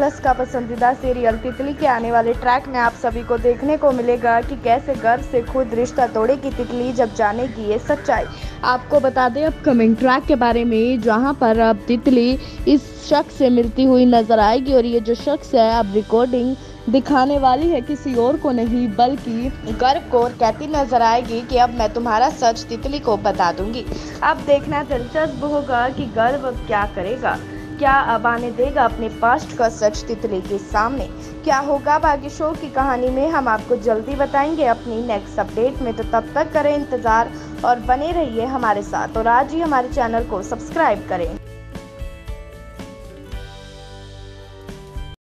Plus का पसंदीदा serial तितली के आने वाले ट्रैक में आप सभी को देखने को मिलेगा कि कैसे गर्व से खुद रिश्ता तोड़ेगी तितली जब जानेगी ये सच्चाई। आपको बता दें अपकमिंग ट्रैक के बारे में, जहाँ पर अब तितली इस शख्स से मिलती हुई नज़र आएगी और ये जो शख्स है, अब रिकॉर्डिंग दिखाने वाली है, किसी और को नहीं, बल्कि गर्व को कहती नज़र आएगी कि अब मैं तुम्हारा सच तितली को बता दूँगी। अब देखना दिलचस्प होगा कि गर्व क्या करेगा। क्या अब आने देगा अपने पास्ट का सच तितली के सामने? क्या होगा बाकी शो की कहानी में? हम आपको जल्दी बताएँगे अपनी नेक्स्ट अपडेट में। तो तब तक करें इंतज़ार और बने रहिए हमारे साथ। और आज ही हमारे चैनल को सब्सक्राइब करें।